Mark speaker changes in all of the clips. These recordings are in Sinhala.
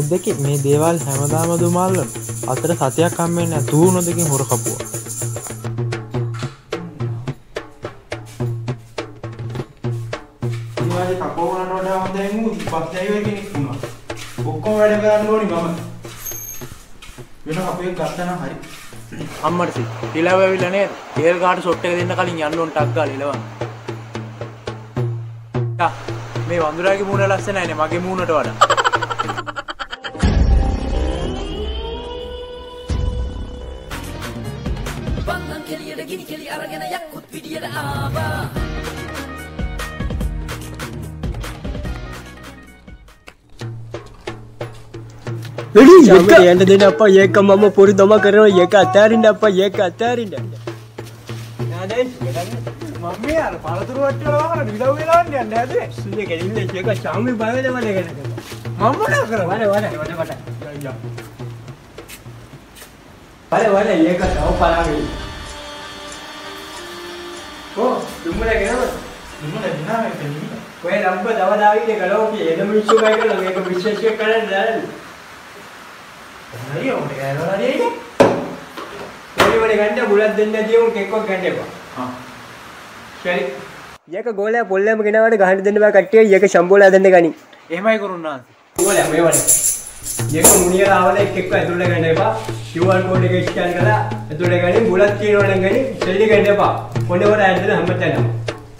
Speaker 1: එදක මේ දේවල් හැමදාම දුමල්ල අතර සතයක් කම්මෙන් ඇතුූ නොදකින් හොර කපුුව. ඔක්කොම වැඩ කරන්න ඕනි මම. වෙන අපේ ගත්තන හරි.
Speaker 2: අම්මට පිලවැවිලනේ තේල් කාට සොට්ට එක දෙන්න කලින් යන්න ඔන්ට අක්ගා ලවා මේ වඳුරගේ මූුණ ලස්සන ඇන මගේ මූුණට වඩා
Speaker 3: කෙලි අරගෙන යක්කුත් පිටියට ආවා
Speaker 4: යන්ට දෙන අප ඒක මම පොරි දොම කරන ඒක අතෑරින්ට අප ඒක අතෑරින්ට
Speaker 2: මම අර පලතුරුවට විලව වෙලාන්න යන්න ඇද
Speaker 4: සුය කෙලින්ද ඒක ශාමි බයද වල ගැන
Speaker 2: මම කර
Speaker 4: වල වල වල වට වල වල ඒක තව පලාවි ඕ දුම්මල ගෙනව ඔය ලම්බ දවදාවිට ගලෝපිය එන මිනිස්සු කයි කරලා මේක විශේෂයක් කරන්න දාන්න පොලිවට ගන්න බුලත් දෙන්න දියුම් කෙක්වක් ගන්න එපා. ශරි ඒක ගෝලයා පොල්ලම ගෙනවට ගහන්න දෙන්න බෑ කට්ටිය ඒක සම්බෝලා දෙන්න ගනි.
Speaker 2: එහෙමයි කරුන්නාන්ස
Speaker 4: ගෝලයා මේ වනේ. ඒක මුනිය රාවල එක්ක එක්ක ඇතුළට ගන්න එපා. QR කෝඩ් එක ස්කෑන් කරලා ඇතුළට ගනි බුලත් කියනවනම් ගනි සෙල්ලි ගන්න එපා පොඩේවට ඇද්දලා හැමතැනම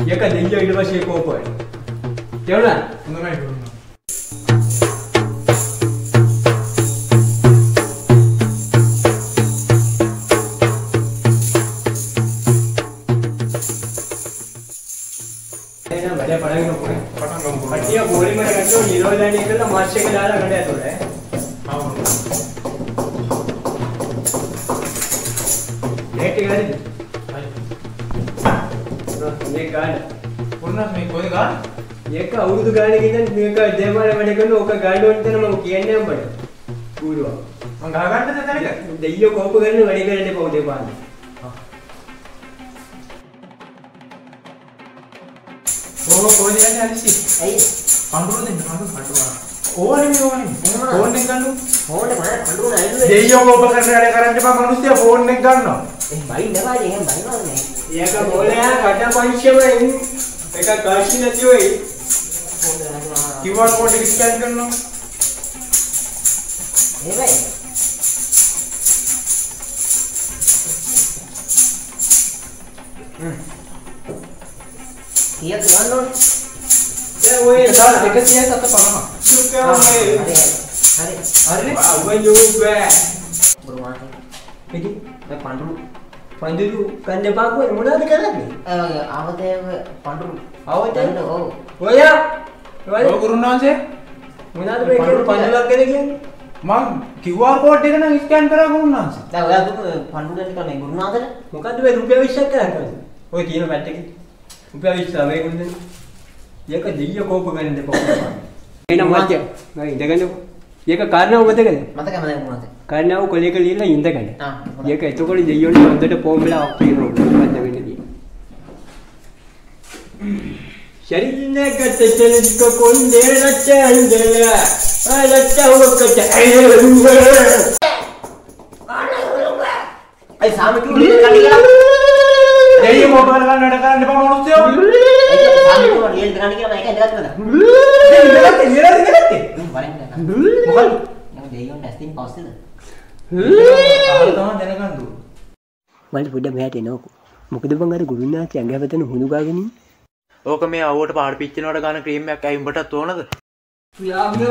Speaker 4: ඒක දෙයියෝ ඊට පස්සේ කෝපය තේරුණා
Speaker 1: හොඳයි කරුණා
Speaker 4: එහෙනම් වැඩ පටන් ගමු පටන් ගමු කට්ටිය ගෝලිමර ගන්නෝ නිරෝධානිය කරලා මාස් එක දාලා මේ ගාන.
Speaker 1: පුන්නස් මේ කොයි ගාන?
Speaker 4: ඒක අවුරුදු ගානක ඉඳන් මේක දේවාල වැඩ කරන ඕක ගාන ඕන තැන මම කියන්නේ අම්බට ඌරුවා
Speaker 1: මං ගහගන්නද තැනක?
Speaker 4: දෙයියෝ කෝප කරන වැඩ කරන්න එපා දේවාල
Speaker 1: ඕ කොයි දෙයක් හරිසි
Speaker 5: ඇයි?
Speaker 1: පඳුරු දෙන්න පඳුරු පටුවා ඕනේ ඕනේ ෆෝන් එක ගන්න.
Speaker 5: ඕනේ මම කඳුන ඇල්ලුවේ
Speaker 1: දෙයියෝ කෝප කරන වැඩ කරන්න එපා. මිනිස්සයා ෆෝන් එක ගන්නවා
Speaker 5: ඒ බයි නවාදී එහෙම බයිනවනේ
Speaker 4: ඒක මොලයා කට පංචම එක කාශි නැති වෙයි
Speaker 1: QR කෝඩ් එක ස්කෑන් කරනවා
Speaker 5: එහෙමයි කීයක් ගන්න ඕනේ
Speaker 4: ඒ ඔය
Speaker 1: දාලා 250
Speaker 5: හරි
Speaker 1: හරි
Speaker 5: හරි
Speaker 1: හරිනේ
Speaker 4: අවයෝබෑ
Speaker 5: බුරුමානේ
Speaker 4: පිටි
Speaker 5: මේ පඳුරු
Speaker 4: කන්න පාකුව මොනවද කරන්නේ?
Speaker 5: ආවතේ පඳුරු? දැන් ඔව්.
Speaker 4: ඔයා
Speaker 1: ඔය ගුරුනාන්සේ
Speaker 4: මොනවද මේ කියන පන්දිරුවක් ගැන කියන්නේ?
Speaker 1: මං QR කෝඩ් එක නම් ස්කෑන් කරා ගුරුනාන්සේ
Speaker 5: දැන් ඔයා දුක පඳුරු දෙන්න කන්නේ ගුරුනාഥන
Speaker 4: මොකද්ද මේ රුපියල් 20ක් කරන්නේ? ඔය තියෙන පැට් එකේ. රුපියල් 20 මේ ගුරුදෙන ඒක දෙයිය කෝප ගන්න දෙපොක් එන මැච්ච මම ඉඳගන්නකො ඒක කාරණාව මතකද
Speaker 5: මතක මතක මොනවද
Speaker 4: කාරණාව කොලේක ලියලා ඉඳගන්න
Speaker 5: ආ හොඳයි.
Speaker 4: ඒක එතකොට දෙයියොන්ට හොඳට පොම්බලා අප්පේනවා මොකද්ද වෙන්නේ ശരീരകത്തെ ചെലുക്ക കൊണ്ടേ ലച്ചാന്തല ആ ലച്ചാവക്കത്തെ
Speaker 5: අයි සාමි කිව්වේ කඩේ කියලා
Speaker 1: දෙයියෝ කෝප කරන වැඩ කරන්න එපා මිනිස්සයෝ
Speaker 5: ඒක සාමි කිව්වා රියල් ගන්න කියලා මම ඒක ඉඳගත්ත නේද
Speaker 1: ඉඳගත්තේ ඉඳගත්තේ ඉඳගත්තේ
Speaker 5: මම වරෙන් ගන්න
Speaker 1: මොකද
Speaker 5: මම දෙයියොන් නැස්තින් පස්සේද
Speaker 1: ඕනේ.
Speaker 4: මට පොඩ්ඩ මෙහාට එනෝකු මොකද බං අර ගුරුනාථ ඇඟ හැපතන හුණු ගාගෙන ඉන්නේ.
Speaker 2: ඕක මේ අවුවට පාඩ පිච්චනවට ගන්න ක්‍රීම්යක් ඇයිම්බටත් ඕනද?
Speaker 4: යාගේ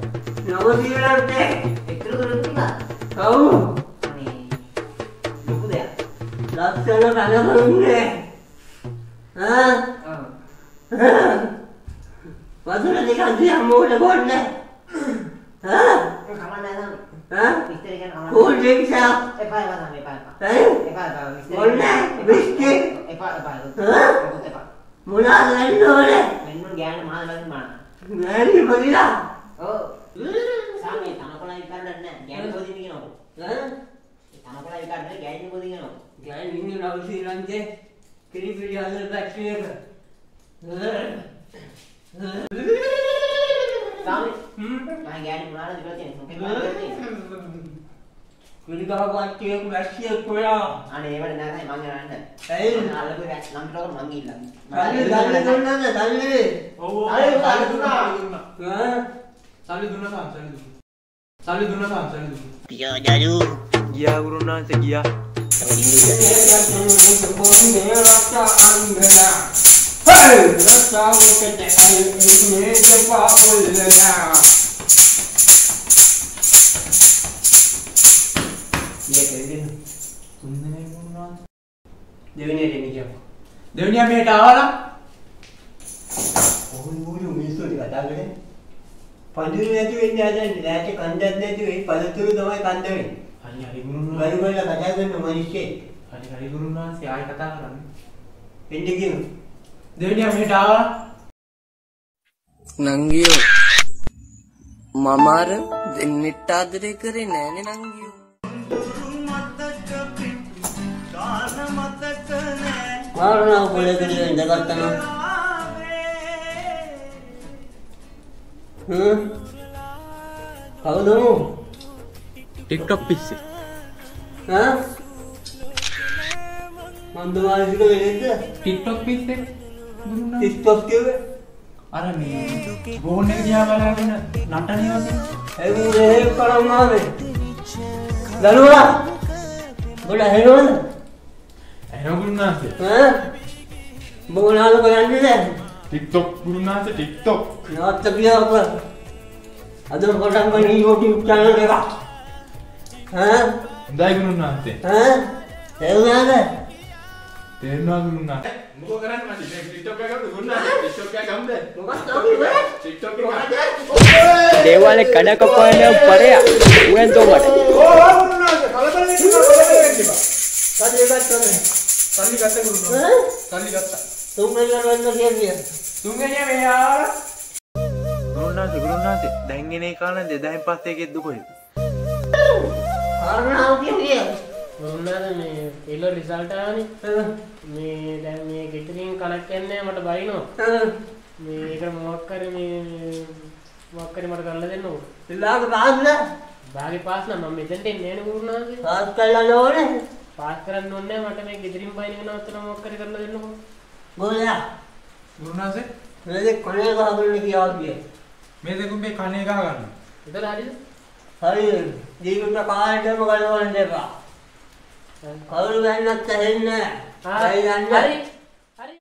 Speaker 4: වෙන්නේ
Speaker 5: ගෑණි බෝධි බලාගෙන මට ඕන සාමි
Speaker 4: ගෑණි
Speaker 5: ඔව් බෝධි බලාගෙන
Speaker 4: වැඩක් බලන්න තේරුණාද
Speaker 5: මොකුත් නෑ
Speaker 4: තේරුණා නම් ඔබ සාමි කෙනෙක් නෑ ඈ වඩුන්න හොඳ නෑ
Speaker 5: කොහෙද
Speaker 4: ඈ
Speaker 5: කොහෙද ඉන්නේ
Speaker 4: ලම්පානේ වෙයි
Speaker 5: එහෙනම්
Speaker 4: හොඳ නෑ
Speaker 5: අනේ වාසනාව කොහෙද
Speaker 4: හා නවසීලන්තේ
Speaker 5: එක්තරු කරුණා
Speaker 4: කවු
Speaker 5: අනේ ලොකු දෙයක්
Speaker 4: ලස්සන කනකරුන්නේ හා
Speaker 5: ආ
Speaker 4: වතුර ටිකක් දිහා මෝට බොන්න හා
Speaker 5: කමන්න නැහැ
Speaker 4: හා
Speaker 5: මිස්ටර් කියන කමන්න
Speaker 4: කූල් ඩ්‍රින්ක්ස් එකක්
Speaker 5: එපා එපා තමයි එපා එපා
Speaker 4: හේ
Speaker 5: එපා එපා මිස්ටර්
Speaker 4: ඔන්න බිස්කිට්
Speaker 5: එපා එපා
Speaker 4: හා
Speaker 5: එපා
Speaker 4: මොනවද වෙන්න ඕනේ
Speaker 5: මෙන්න ගෑන මහා ලගින් මාන
Speaker 4: නෑරි මොදිලා
Speaker 5: ඔව් සාමේ තනකොළ විකරන්න නැහැ. ගෑන පොදින් කියනවා
Speaker 4: හා
Speaker 5: තනකොළ විකරන්න ගෑන පොදින් කියනවා
Speaker 4: ගෑන් ඉන්නේ නවසීලන්තේ කිරිපිරි හදන ෆැක්ටරි එක.
Speaker 5: සාමේ මම ගෑන මොනවාද කියලා තියෙන්නේ මොකෙද කියලා තියෙන්නේ
Speaker 4: පිළිගහ කට්ටියක් වැස්සියක් කොයා
Speaker 5: අනේ ඒවට නෑ තමයි මං යන්න.
Speaker 4: ඇයි?
Speaker 5: අල්ලපු නම් ටිකක් මං ඉල්ලන්න
Speaker 4: සල්ලි සල්ලි දුන්නද සල්ලි
Speaker 1: ඔව්
Speaker 5: සල්ලි
Speaker 1: සල්ලි
Speaker 5: දුන්නා.
Speaker 1: දුන්නා
Speaker 4: හා
Speaker 1: සල්ලි දුන්නා සාම් සල්ලි දුන්නා සල්ලි දුන්නා සාම් සල්ලි දුන්නා
Speaker 2: ගියා ගුරුනාන්සේ ගියා
Speaker 1: තුන්දෙනෙක් වුණා
Speaker 4: දෙවිනියට
Speaker 1: දෙවනියා මෙහෙට ආවලා
Speaker 4: පඳුරු නැති වෙන්නේ ආදන්නේ නැටි කන්දක් නැති වෙයි. පළතුරු තමයි කන්ද වෙන්නේ.
Speaker 1: හරි හරි. ගුරුනාන්සේ
Speaker 4: ගරු කරලා කතා කරන මිනිස්සේ.
Speaker 1: හරි හරි. ගුරුනාන්සේ ආයෙ කතා කරන්නේ.
Speaker 4: එන්න කියමු.
Speaker 1: දෙවනියා මෙහෙට ආවලා
Speaker 6: නංගියෝ මම අර දෙන්නෙට ආදරය කරේ නෑනේ නංගියෝ.
Speaker 4: කාරණා පොලේකදී ඉඳගත්තන. හ්ම්. කවුද උ?
Speaker 2: ටික්ටොක් පිස්සේ
Speaker 4: හා? මන්ද මානසික වෙලෙද්ද?
Speaker 1: ටික්ටොක් පිස්සේ
Speaker 4: ටික්ටොක් කිව්වේ?
Speaker 1: අර මේ ෆෝන් එක දිහා බලාගෙන නටනේ වගේ
Speaker 4: මුදේ කරන් ආවේ. දරුවා. බොල හෙනවද?
Speaker 1: එහෙනම් ගුරුනාන්සේ
Speaker 4: හා? බෝනාල කරන්නේ
Speaker 1: ටික්ටොක් ගුරුනාන්සේ ටික්ටොක්
Speaker 4: නවත්ත පියාක. අද පටන් ගන්න YouTube channel එක.
Speaker 1: හොඳයි ගුරුනාන්සේ
Speaker 4: හා? එවුනාද?
Speaker 1: තේරෙනවා ගුරුනාන්සේ මොකෝ කරන්නේ මට ටික්ටොක් එක ගමු ගුරුනාන්සේ ටික්ටොක් එක ගමුද
Speaker 4: මොකක්ද?
Speaker 1: ටික්ටොක් එක
Speaker 2: දේවාලේ කඩ කපන්නේ පරයා උයන් තෝමට
Speaker 1: ඕ ගුරුනාන්සේ කලබල වෙන්න කලබල වෙන්න එපා
Speaker 4: සල්ලි ගත්තනේ.
Speaker 1: සල්ලි ගත්ත ගුරුනාන්සේ
Speaker 4: හා?
Speaker 1: සල්ලි ගත්තා
Speaker 4: තුන්වෙනි වරෙන් කියන්නේ.
Speaker 1: තුන්වෙනියා මේ ආවලා
Speaker 2: ගුරුනාන්සේ ගුරුනාන්සේ දැන් එනේ කාලේ 2000 පස්සේ ගෙද්දු කොහෙද
Speaker 4: කාරණාව කියන්නේ.
Speaker 7: මොනවාද මේ එල්ල රිසල්ට් ආවනේ මේ දැන් මේ ගෙදරින් කනක් යන්නේ මට බයිනෝ? මේ ඒක මොකක් කරේ මේ මොකක් කරේ මට කරලා දෙන්නකෝ
Speaker 4: ඉලාක පාස්ද?
Speaker 7: බාගේ පාස් නම් මම මෙතෙන්ට එන්නේ නෑනේ ගුරුනාන්සේ
Speaker 4: පාස් කළා ඕනේ.
Speaker 7: පාස් කරන්න ඕනේ නෑ මට මේ ගෙදරින් බයින එක නවත්තන මොකක් කරේ කරලා දෙන්නකෝ
Speaker 4: බෝලා.
Speaker 1: ගුරුනාන්සේ
Speaker 4: මේ කොනේ ගහගන්න කියා කියේ.
Speaker 1: මේ දෙකුම් මේ කණේ ගහ ගන්න
Speaker 7: එතන හරිද
Speaker 4: හරි. ජීවිත කාලෙටම ගලවන්න එපා. කවුරු වෙන්නත් ඇහෙන්නේ නැහැ.
Speaker 7: හරි හරි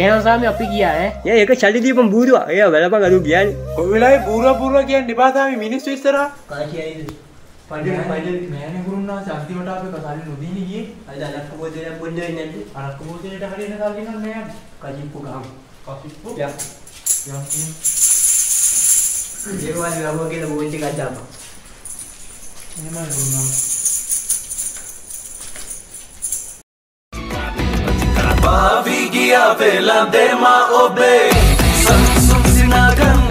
Speaker 7: එහෙනම් සාමි අපි ගියා ඈ
Speaker 4: ඒක චලි දීපම් බූරුවා. ඒ වැලපන් අලු කියන්නේ.
Speaker 2: කොයි වෙලාවේ බූරුව බූරුව කියන්නේ එපා තාමි මිනිස්සු ඉස්සරහා
Speaker 4: කාසියයිද? පඩේ පඩේ.
Speaker 1: මෑනේ ගුරුනාන්සේ අන්තිමට අපි කසාලි නොදීනේ ගියේ
Speaker 4: අද අලක්ක පොදේ පොඩ්ඩේ නැද්ද?
Speaker 1: අරක්ක බෝතලෙට හරියන සල්ලි නම් නෑ
Speaker 4: කජිප්පු ගහමු.
Speaker 1: කසිප්පු
Speaker 4: යා.
Speaker 1: යම් කින්
Speaker 4: ඒ වගේ ගම කියලා බෝල් ටිකක් දාපන්.
Speaker 1: එහෙමයි ගුරුනාන්සේ
Speaker 8: Pavigia vela dema obe Samsung sinagan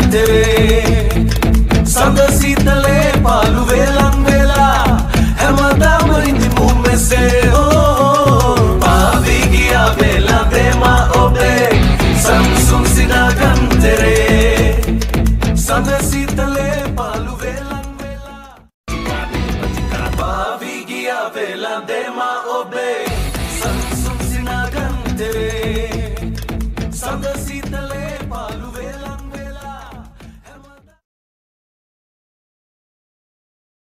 Speaker 8: armada din Dumnezeu Pavigia pe la tema ope Samsung sinagan tere